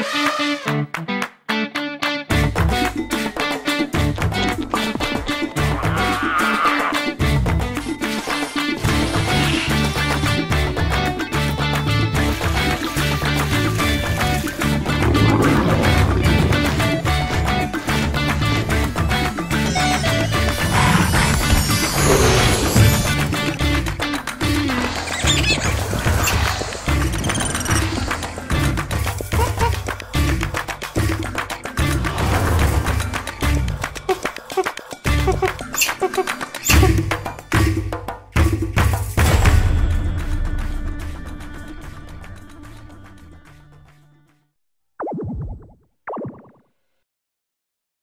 Música